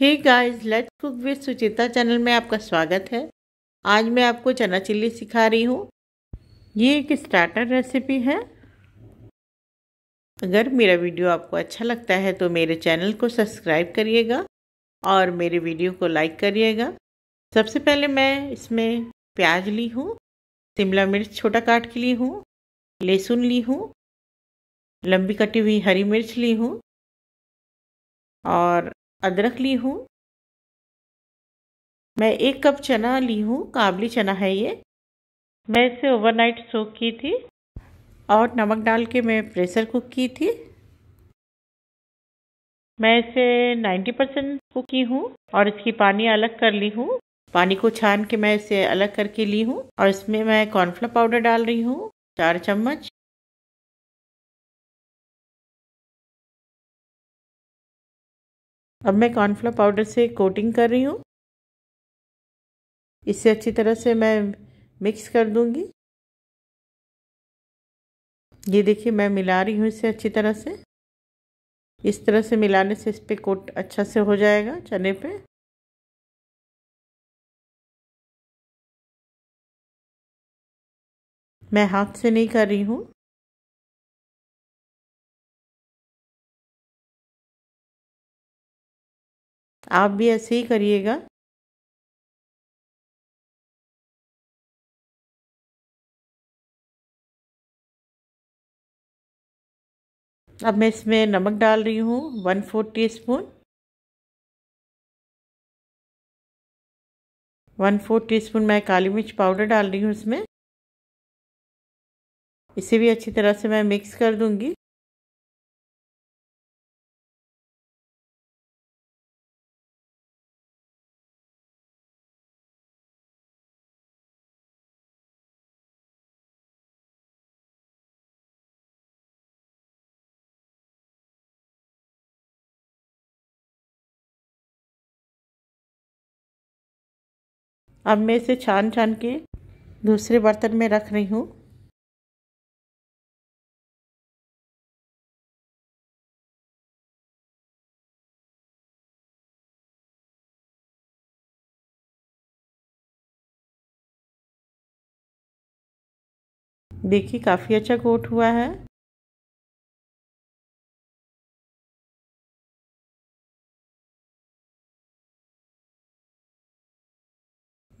Hey guys let's cook with Suchita channel में आपका स्वागत है। आज मैं आपको चना चिल्ली सिखा रही हूँ। ये एक स्टार्टर रेसिपी है। अगर मेरा वीडियो आपको अच्छा लगता है तो मेरे चैनल को सब्सक्राइब करिएगा और मेरे वीडियो को लाइक करिएगा। सबसे पहले मैं इसमें प्याज ली हूँ, शिमला मिर्च छोटा काट के ली हूँ, लहसुन ली हूँ, लंबी कटी हुई हरी मिर्च ली हूँ और अदरक ली हूँ। मैं एक कप चना ली हूँ, काबली चना है ये। मैं इसे ओवरनाइट सोक की थी और नमक डाल के मैं प्रेशर कुक की थी। मैं इसे 90 परसेंट कुक की हूँ और इसकी पानी अलग कर ली हूँ। पानी को छान के मैं इसे अलग करके ली हूँ और इसमें मैं कॉर्नफ्लोर पाउडर डाल रही हूँ, चार चम्मच। अब मैं कॉर्नफ्लोर पाउडर से कोटिंग कर रही हूँ। इसे अच्छी तरह से मैं मिक्स कर दूँगी। ये देखिए, मैं मिला रही हूँ इसे अच्छी तरह से। इस तरह से मिलाने से इस पर कोट अच्छा से हो जाएगा चने पे। मैं हाथ से नहीं कर रही हूँ। आप भी ऐसे ही करिएगा। अब मैं इसमें नमक डाल रही हूँ, one four teaspoon one four teaspoon मैं काली मिर्च पाउडर डाल रही हूँ इसमें। इसे भी अच्छी तरह से मैं मिक्स कर दूँगी। अब मैं इसे छान छान के दूसरे बर्तन में रख रही हूँ। देखिए, काफ़ी अच्छा कोट हुआ है।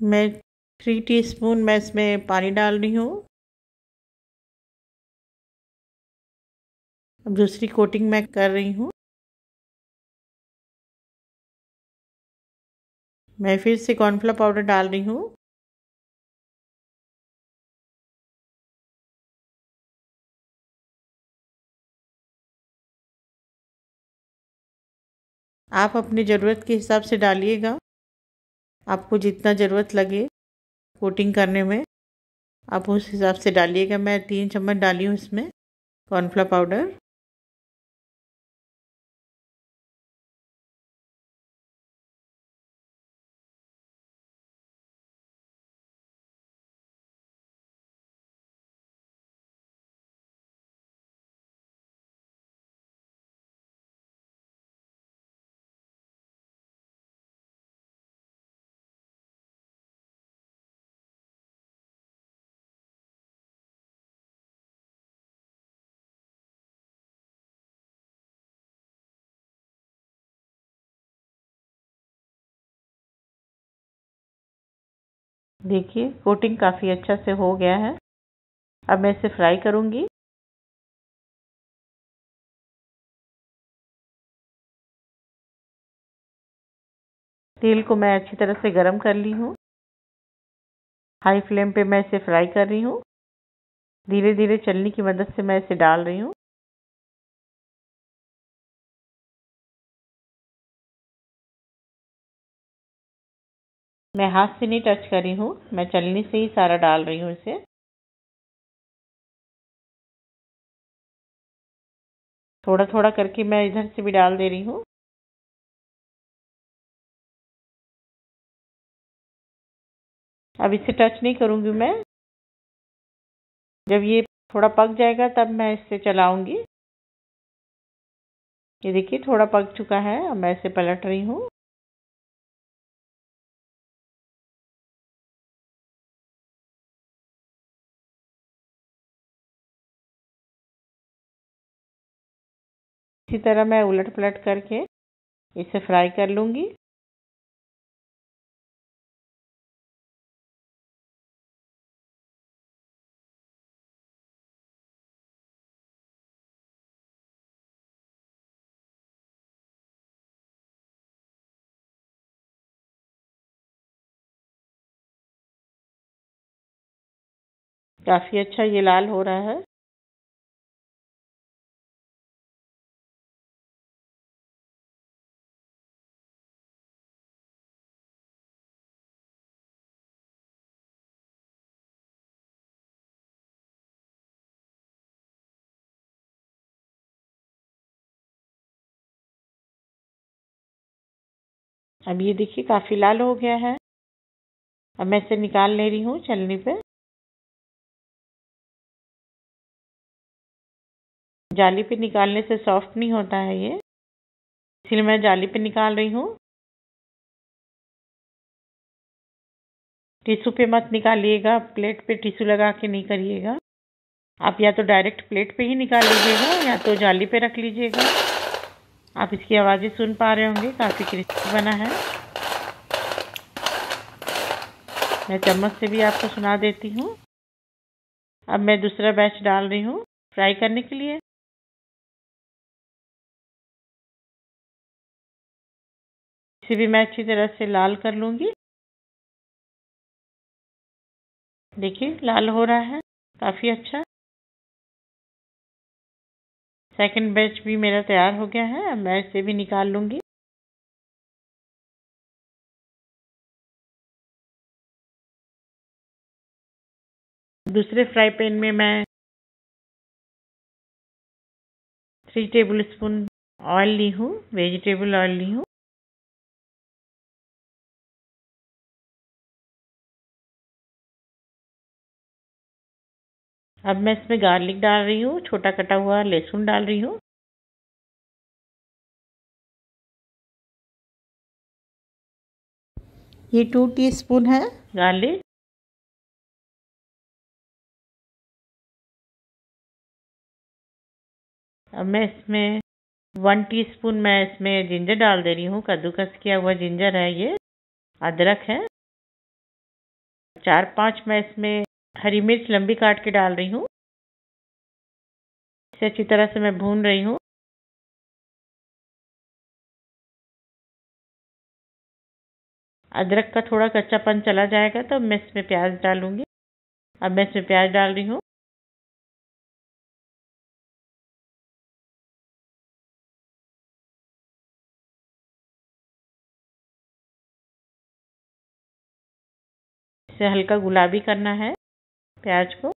मैं थ्री टीस्पून मैं इसमें पानी डाल रही हूँ। अब दूसरी कोटिंग मैं कर रही हूँ। मैं फिर से कॉर्नफ्लोर पाउडर डाल रही हूँ। आप अपनी ज़रूरत के हिसाब से डालिएगा। आपको जितना ज़रूरत लगे कोटिंग करने में, आप उस हिसाब से डालिएगा। मैं तीन चम्मच डाली हूँ इसमें कॉर्नफ्ला पाउडर देखिए कोटिंग काफ़ी अच्छा से हो गया है। अब मैं इसे फ्राई करूँगी। तेल को मैं अच्छी तरह से गरम कर ली हूँ। हाई फ्लेम पे मैं इसे फ्राई कर रही हूँ। धीरे धीरे चलनी की मदद से मैं इसे डाल रही हूँ। मैं हाथ से नहीं टच करी हूँ, मैं चलनी से ही सारा डाल रही हूँ इसे। थोड़ा थोड़ा करके मैं इधर से भी डाल दे रही हूँ। अब इसे टच नहीं करूँगी मैं। जब ये थोड़ा पक जाएगा, तब मैं इससे चलाऊँगी। ये देखिए, थोड़ा पक चुका है, अब मैं इसे पलट रही हूँ। इसी तरह मैं उलट पलट करके इसे फ्राई कर लूँगी। काफ़ी अच्छा ये लाल हो रहा है। अब ये देखिए, काफ़ी लाल हो गया है। अब मैं इसे निकाल ले रही हूँ चलनी पे। जाली पे निकालने से सॉफ्ट नहीं होता है ये। इसलिए मैं जाली पे निकाल रही हूँ। टिश्यू पे मत निकालिएगा, प्लेट पे टिश्यू लगा के नहीं करिएगा। आप या तो डायरेक्ट प्लेट पे ही निकाल लीजिएगा या तो जाली पे रख लीजिएगा। आप इसकी आवाज़ें सुन पा रहे होंगे, काफ़ी क्रिस्पी बना है। मैं चम्मच से भी आपको सुना देती हूँ। अब मैं दूसरा बैच डाल रही हूँ, फ्राई करने के लिए। इसे भी मैं अच्छी तरह से लाल कर लूँगी। देखिए, लाल हो रहा है, काफ़ी अच्छा। सेकंड बैच भी मेरा तैयार हो गया है मैं इसे भी निकाल लूँगी। दूसरे फ्राई पैन में मैं थ्री टेबल स्पून ऑयल ली हूँ वेजिटेबल ऑयल ली हूँ। अब मैं इसमें गार्लिक डाल रही हूँ छोटा कटा हुआ लहसुन डाल रही हूँ। ये टू टीस्पून है। गार्लिक अब मैं इसमें वन टीस्पून मैं इसमें जिंजर डाल दे रही हूँ। कद्दूकस किया हुआ जिंजर है ये। अदरक है। चार पाँच मैं इसमें हरी मिर्च लंबी काट के डाल रही हूँ। इसे अच्छी तरह से मैं भून रही हूँ। अदरक का थोड़ा कच्चापन चला जाएगा तो मैं इसमें प्याज डालूँगी। अब मैं इसमें प्याज डाल रही हूँ। इसे हल्का गुलाबी करना है। प्याज को।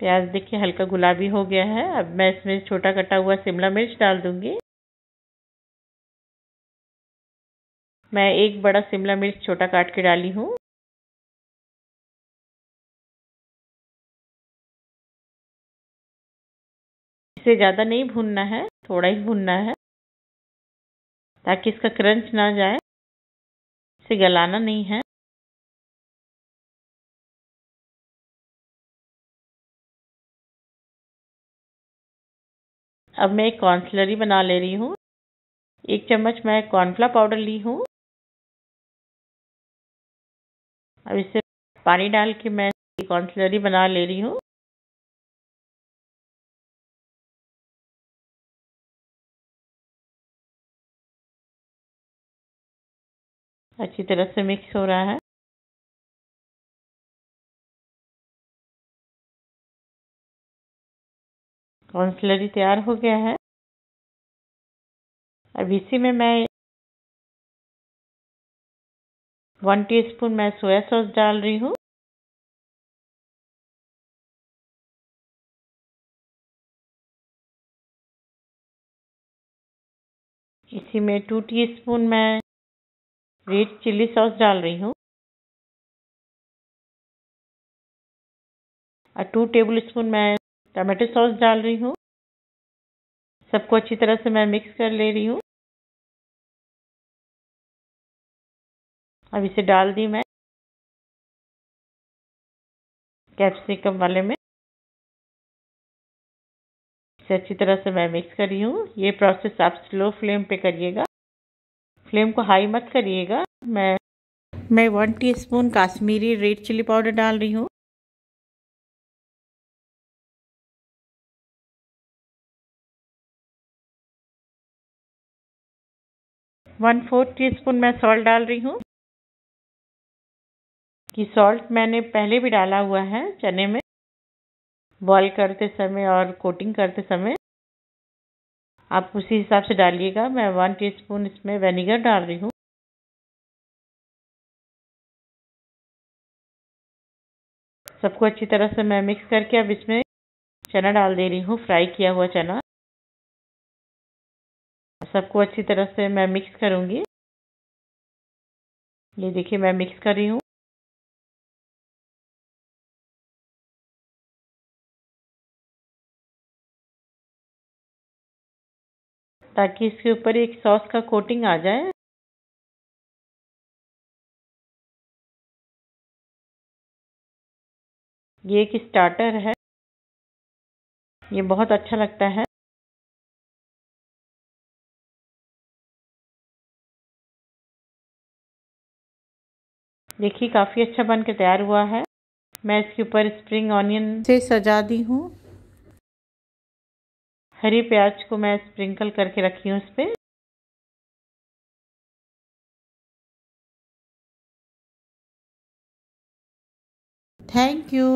प्याज देखिए हल्का गुलाबी हो गया है। अब मैं इसमें छोटा कटा हुआ शिमला मिर्च डाल दूँगी। मैं एक बड़ा शिमला मिर्च छोटा काट के डाली हूँ। इसे ज़्यादा नहीं भूनना है, थोड़ा ही भूनना है, ताकि इसका क्रंच ना जाए। इसे गलाना नहीं है। अब मैं एक कॉर्नस्लरी बना ले रही हूँ। एक चम्मच मैं कॉर्नफ्ला पाउडर ली हूँ। अब इसे पानी डाल के मैं कॉर्नस्लरी बना ले रही हूँ। अच्छी तरह से मिक्स हो रहा है। कॉन्सलरी तैयार हो गया है। अब इसी में मैं वन टीस्पून मैं सोया सॉस डाल रही हूँ। इसी में टू टीस्पून मैं रेड चिल्ली सॉस डाल रही हूँ। और टू टेबल स्पून मैं टमाटो सॉस डाल रही हूँ। सबको अच्छी तरह से मैं मिक्स कर ले रही हूँ। अब इसे डाल दी मैं कैप्सिकम वाले में। इसे अच्छी तरह से मैं मिक्स कर रही हूँ। ये प्रोसेस आप स्लो फ्लेम पे करिएगा। फ्लेम को हाई मत करिएगा। मैं मैं one teaspoon Kashmiri red chilli powder डाल रही हूँ। वन फोर्थ टी स्पून मैं सॉल्ट डाल रही हूँ। कि सॉल्ट मैंने पहले भी डाला हुआ है चने में। बॉईल करते समय और कोटिंग करते समय। आप उसी हिसाब से डालिएगा। मैं वन टीस्पून इसमें वेनेगर डाल रही हूँ। सबको अच्छी तरह से मैं मिक्स करके अब इसमें चना डाल दे रही हूँ। फ्राई किया हुआ चना। सबको अच्छी तरह से मैं मिक्स करूँगी। ये देखिए मैं मिक्स कर रही हूँ। ताकि इसके ऊपर एक सॉस का कोटिंग आ जाए। ये एक स्टार्टर है। ये बहुत अच्छा लगता है। देखिए, काफ़ी अच्छा बन के तैयार हुआ है। मैं इसके ऊपर स्प्रिंग ऑनियन से सजा दी हूँ। हरी प्याज को मैं स्प्रिंकल करके रखी हूँ इस पर थैंक यू